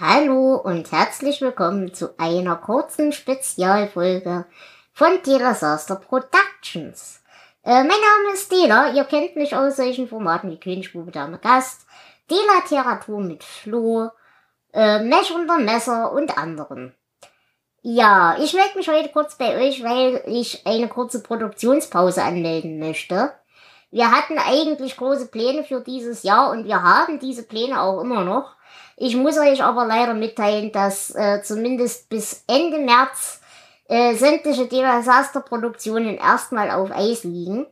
Hallo und herzlich willkommen zu einer kurzen Spezialfolge von Disaster Productions. Äh, mein Name ist Dela, ihr kennt mich aus solchen Formaten wie Königsbube, Dame Gast, Dela-Literatur mit Flo, äh, Mesh unter Messer und anderen. Ja, ich melde mich heute kurz bei euch, weil ich eine kurze Produktionspause anmelden möchte. Wir hatten eigentlich große Pläne für dieses Jahr und wir haben diese Pläne auch immer noch. Ich muss euch aber leider mitteilen, dass äh, zumindest bis Ende März äh, sämtliche Desaster-Produktionen erstmal auf Eis liegen.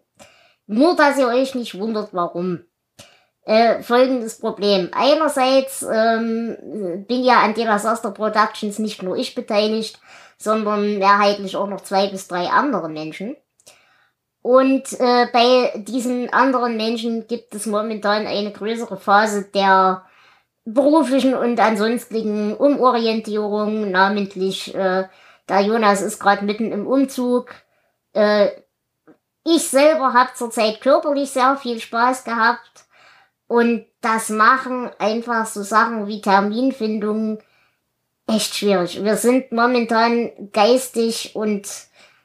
Nur, dass ihr euch nicht wundert, warum. Äh, folgendes Problem. Einerseits ähm, bin ja an Disaster Productions nicht nur ich beteiligt, sondern mehrheitlich auch noch zwei bis drei andere Menschen. Und äh, bei diesen anderen Menschen gibt es momentan eine größere Phase der beruflichen und ansonstigen Umorientierung, namentlich äh, der Jonas ist gerade mitten im Umzug. Äh, ich selber habe zurzeit körperlich sehr viel Spaß gehabt. Und das machen einfach so Sachen wie Terminfindung echt schwierig. Wir sind momentan geistig und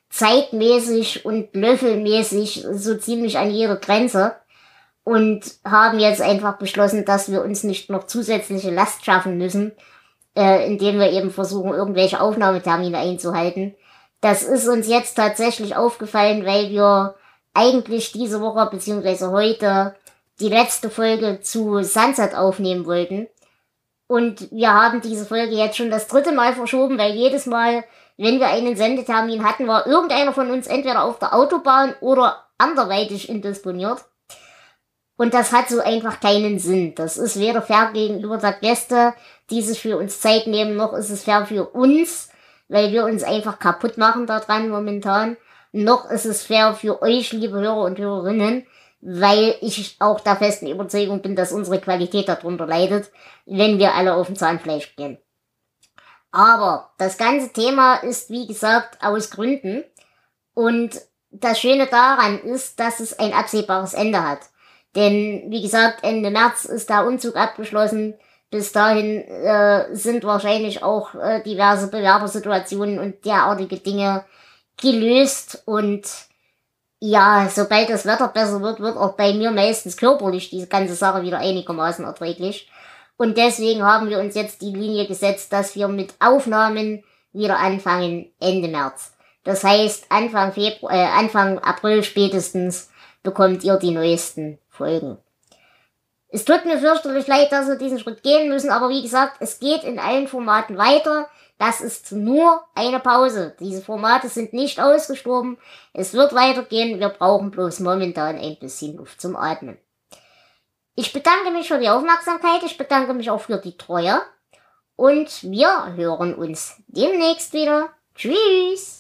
zeitmäßig und löffelmäßig so ziemlich an jeder Grenze und haben jetzt einfach beschlossen, dass wir uns nicht noch zusätzliche Last schaffen müssen äh, indem wir eben versuchen, irgendwelche Aufnahmetermine einzuhalten. Das ist uns jetzt tatsächlich aufgefallen, weil wir eigentlich diese Woche beziehungsweise heute die letzte Folge zu Sunset aufnehmen wollten. Und wir haben diese Folge jetzt schon das dritte Mal verschoben, weil jedes Mal, wenn wir einen Sendetermin hatten, war irgendeiner von uns entweder auf der Autobahn oder anderweitig indisponiert. Und das hat so einfach keinen Sinn. Das ist weder fair gegenüber der Gäste, die sich für uns Zeit nehmen, noch ist es fair für uns, weil wir uns einfach kaputt machen daran momentan. Noch ist es fair für euch, liebe Hörer und Hörerinnen, weil ich auch der festen Überzeugung bin, dass unsere Qualität darunter leidet, wenn wir alle auf dem Zahnfleisch gehen. Aber das ganze Thema ist, wie gesagt, aus Gründen. Und das Schöne daran ist, dass es ein absehbares Ende hat. Denn wie gesagt, Ende März ist der Umzug abgeschlossen. Bis dahin äh, sind wahrscheinlich auch äh, diverse Bewerbersituationen und derartige Dinge gelöst. Und ja, sobald das Wetter besser wird, wird auch bei mir meistens körperlich diese ganze Sache wieder einigermaßen erträglich. Und deswegen haben wir uns jetzt die Linie gesetzt, dass wir mit Aufnahmen wieder anfangen Ende März. Das heißt, Anfang Februar, äh, Anfang April spätestens bekommt ihr die neuesten Folgen. Es tut mir fürchterlich leid, dass wir diesen Schritt gehen müssen, aber wie gesagt, es geht in allen Formaten weiter. Das ist nur eine Pause. Diese Formate sind nicht ausgestorben. Es wird weitergehen. Wir brauchen bloß momentan ein bisschen Luft zum Atmen. Ich bedanke mich für die Aufmerksamkeit. Ich bedanke mich auch für die Treue. Und wir hören uns demnächst wieder. Tschüss.